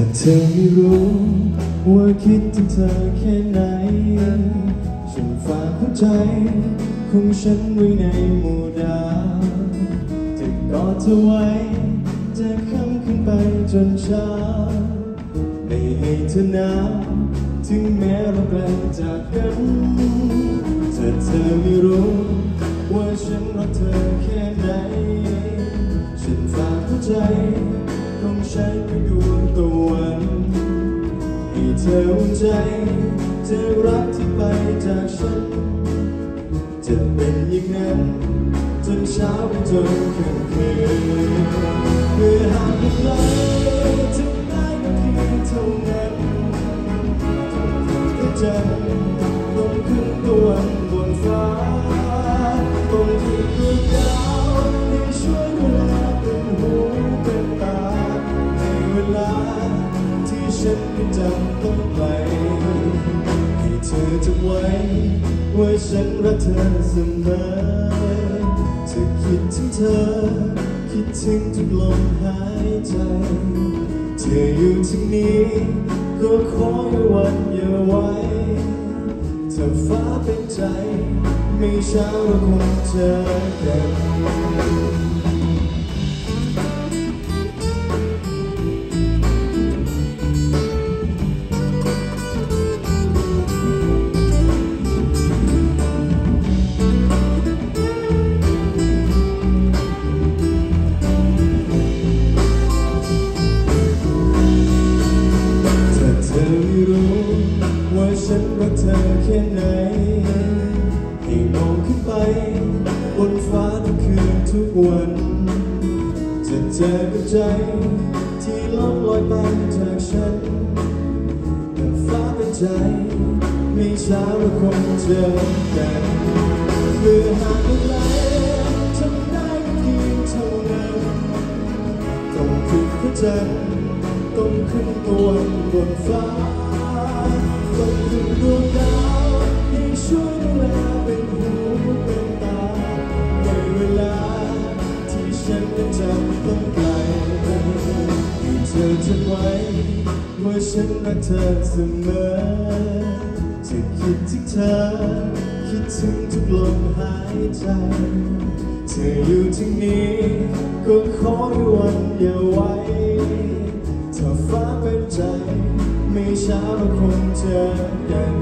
าเธอไม่รู้ว่าคิดถึงเธอแค่ไหน ฉันฝากหัวใจของฉันไว้ในหมู่ดาวจะกอดเธอไว้จะค้ำขึ้นไปจนเช้าไม่ให้เธอหนาวถึงแม้เราไกลจากกันแต่เธอไม่รู้ว่าฉันรักเธอ ใจ เธอรักที่ไปจากฉัน จะเป็นอย่างนั้นจนเช้าไปจนค่ำคืนเพื่อหากไม่ไกลถึงได้ก็เพียงเท่านั้นก็จะลงขึ้นตะวันบนฟ้าตรงที่ดวงดาวให้ช่วยดูแลเป็นหูเป็นตาในเวลาที่ฉันไม่จำต้องไป จำไว้ว่าฉันรักเธอเสมอจะคิดถึงเธอ คิดถึงทุกลมหายใจ เธออยู่ที่นี้ก็ขออย่าวันอย่าไว้ถ้าฟ้าเป็นใจ ไม่ช้าเราคงเจอกัน อไม่รู้ว่าฉันรักเธอแค่ไหน ให้มองขึ้นไป บนฟ้าทุกคืนทุกวัน จะเจอกับใจ ที่ล่องลอยไปจากฉันแต่ฟ้าเป็นใจ ไม่ช้าเราคงเจอกันเมื่อหากอะไรทำได้เพียงเท่านั้นต้องขึ้นพระจันทร์ต้อง ขึ้นตะวันบนฟ้าต้องขึ้นดวงดาวให้ช่วยดูแลเป็นหูเป็นตาในเวลา ที่ฉันยังจำต้องไกลให้เธอจำไว้ว่าฉันรักเธอเสมอจะคิดถึงเธอ คิดถึงทุกลมหายใจ เธออยู่ที่นี้ก็ขอให้วันอย่าไว้ ถ้าฟ้าเป็นใจ ไม่ช้าก็คงเจอกัน